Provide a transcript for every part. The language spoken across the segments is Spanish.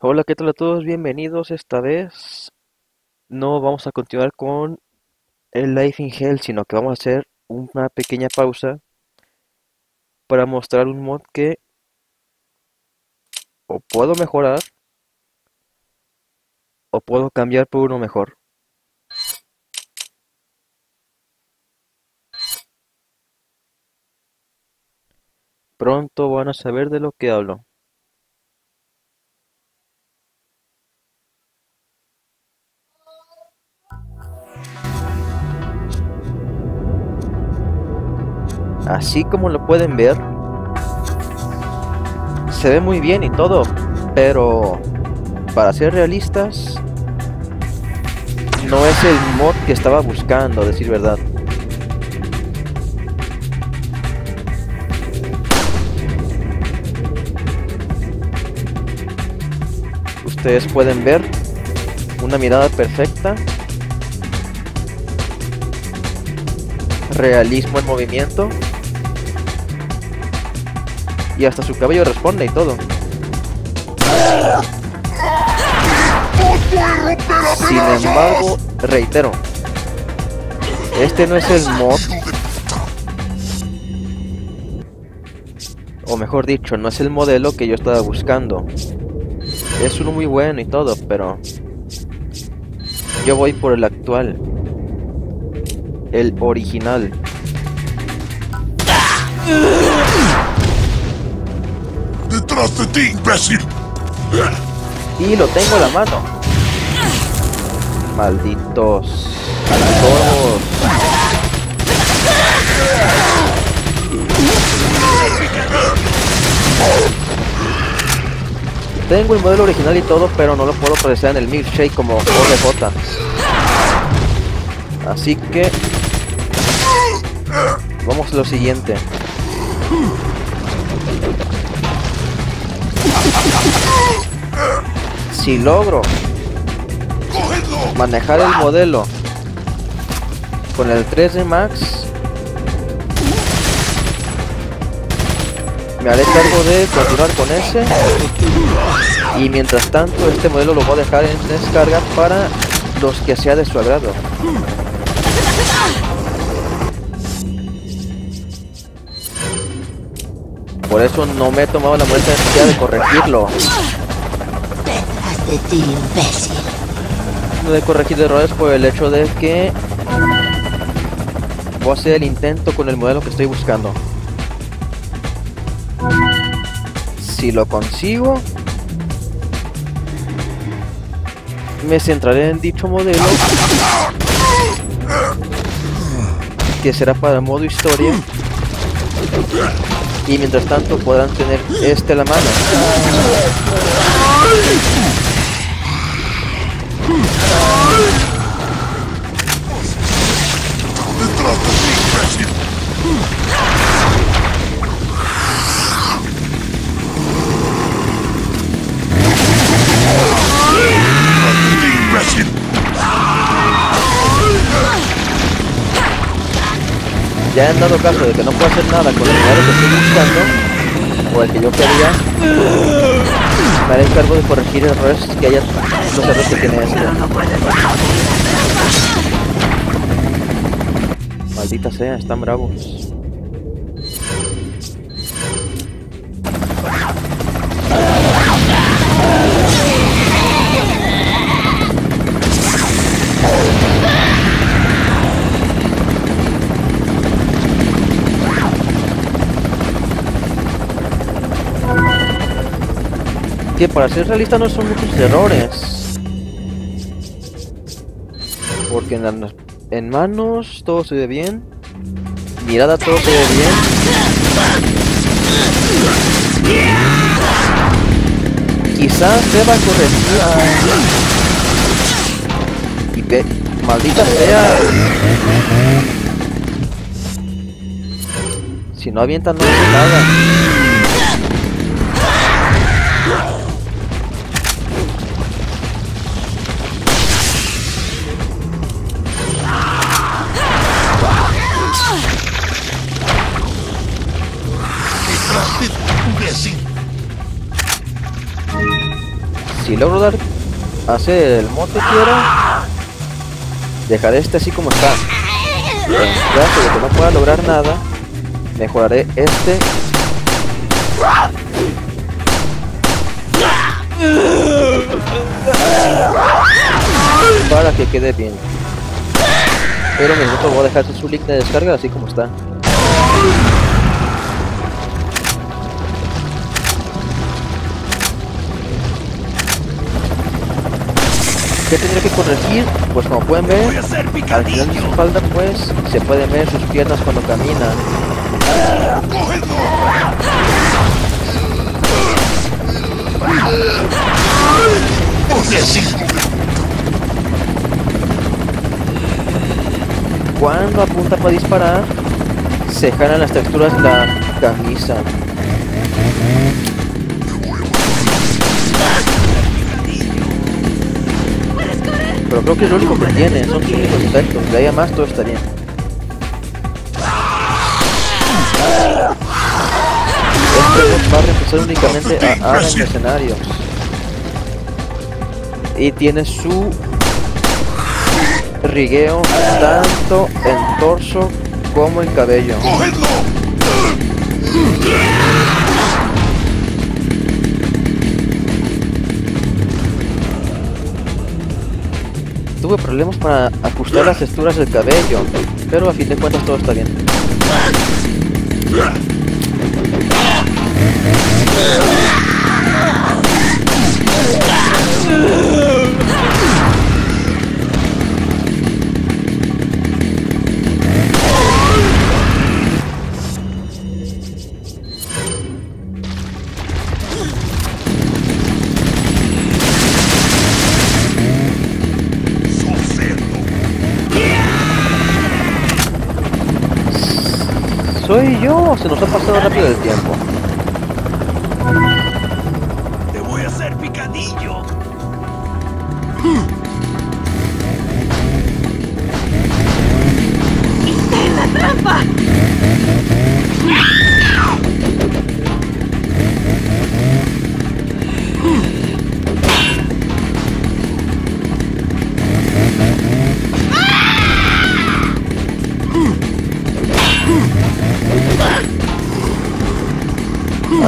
Hola, ¿qué tal a todos? Bienvenidos. Esta vez no vamos a continuar con el Life in Hell, sino que vamos a hacer una pequeña pausa para mostrar un mod que o puedo mejorar o puedo cambiar por uno mejor. Pronto van a saber de lo que hablo. Así como lo pueden ver, se ve muy bien y todo, pero para ser realistas, no es el mod que estaba buscando, decir verdad. Ustedes pueden ver una mirada perfecta, realismo en movimiento y hasta su cabello responde y todo. Sin embargo, reitero, este no es el mod, o mejor dicho, no es el modelo que yo estaba buscando. Es uno muy bueno y todo, pero yo voy por el actual, el original. Y lo tengo en la mano. Malditos. Tengo el modelo original y todo, pero no lo puedo procesar en el milkshake como ORJ. Así que... Vamos a lo siguiente. Si logro manejar el modelo con el 3D Max, me haré cargo de continuar con ese. Y mientras tanto, este modelo lo voy a dejar en descarga para los que sea de su agrado. Por eso no me he tomado la molestia de corregirlo. De ti, imbécil. No he corregido errores por el hecho de que voy a hacer el intento con el modelo que estoy buscando. Si lo consigo, me centraré en dicho modelo que será para modo historia y mientras tanto podrán tener este a la mano. Ya han dado caso de que no puedo hacer nada con el modelo que estoy buscando o el que yo quería, me haré cargo de corregir errores que haya los errores que tiene este. Maldita sea, están bravos. Que para ser realista no son muchos errores. Porque en, manos todo se ve bien. Mirada todo se ve bien. Quizás deba corregir. Y ve, maldita sea. Si no avientan no hace nada. Si logro dar hacer el que quiero, dejaré este así como está. En caso de que no pueda lograr nada, mejoraré este para que quede bien. Pero tanto voy a dejar su link de descarga así como está. ¿Qué tendría que corregir? Pues como pueden ver, al final de su espalda pues se pueden ver sus piernas cuando camina. Cuando apunta para disparar, se jalan las texturas de la camisa. Pero creo que es lo único que tiene, son sus únicos efectos. De ahí a más todo está bien. Este va a reemplazar únicamente a Ara en escenarios. Y tiene su rigueo tanto en torso como en cabello. ¡Cógelo! Tuve problemas para ajustar las texturas del cabello, pero a fin de cuentas todo está bien. ¿Soy yo se nos ha pasado rápido el tiempo?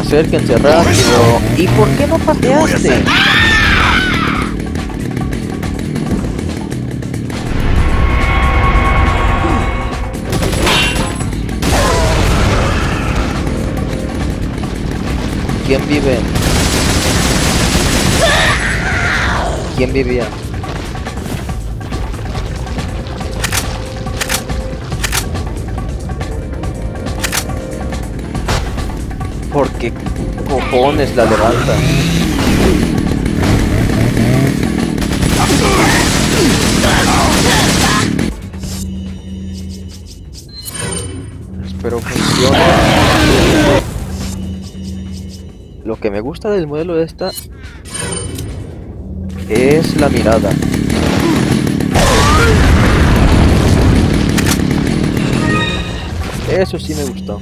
Acérquense rápido. ¿Y por qué no pateaste? ¿Quién vive? ¿Quién vivía? Porque cojones la levanta. Espero funcione. Lo que me gusta del modelo de esta es la mirada. Eso sí me gustó.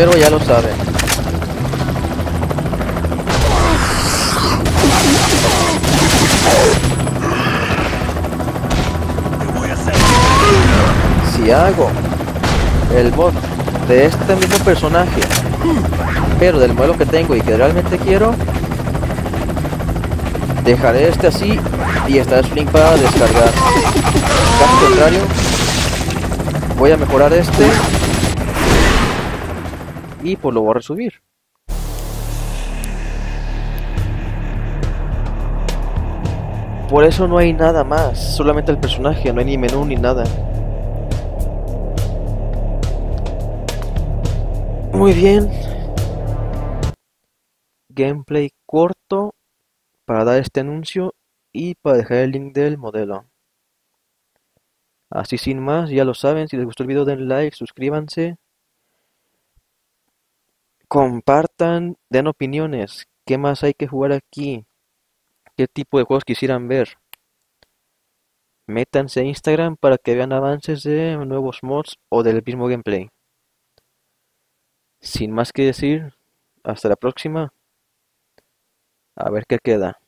Pero ya lo saben. ¡Te voy a hacer Si hago el mod de este mismo personaje, pero del modelo que tengo y que realmente quiero, dejaré este así y estará su link para descargar. Caso contrario, voy a mejorar este y pues lo voy a resubir. Por eso no hay nada más, solamente el personaje, no hay ni menú ni nada. Muy bien. Gameplay corto para dar este anuncio y para dejar el link del modelo. Así sin más, ya lo saben, si les gustó el video den like, suscríbanse, compartan, den opiniones. qué más hay que jugar aquí, qué tipo de juegos quisieran ver. Métanse a Instagram para que vean avances de nuevos mods o del mismo gameplay. Sin más que decir, hasta la próxima. A ver qué queda.